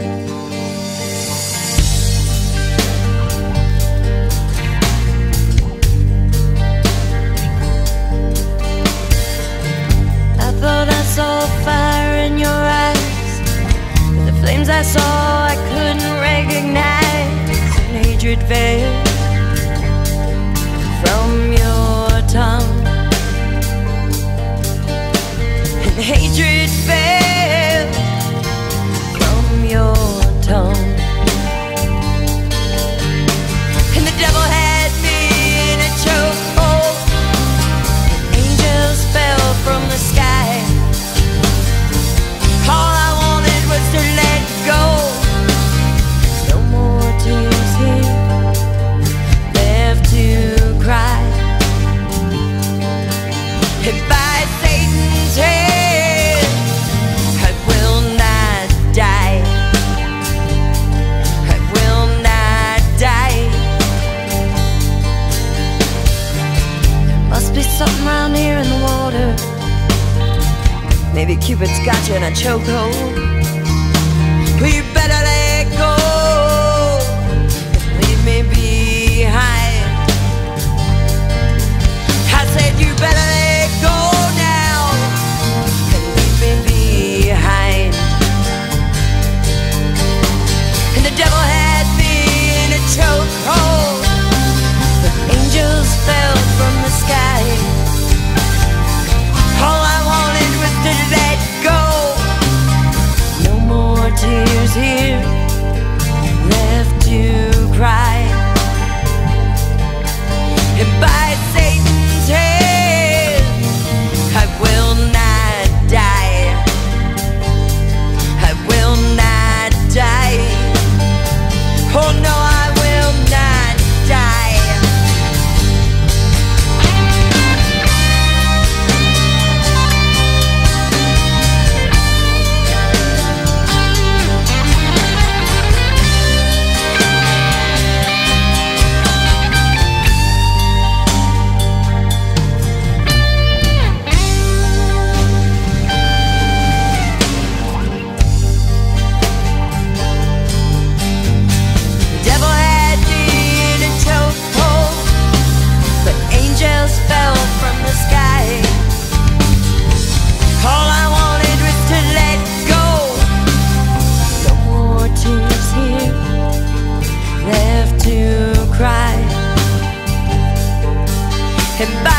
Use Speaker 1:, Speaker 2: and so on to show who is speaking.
Speaker 1: I thought I saw fire in your eyes. But The flames I saw I couldn't recognize. And hatred veiled from your tongue. And hatred Satan's I will not die. I will not die. There must be here in the water. Maybe Cupid's got you in a chokehold. Well, you better And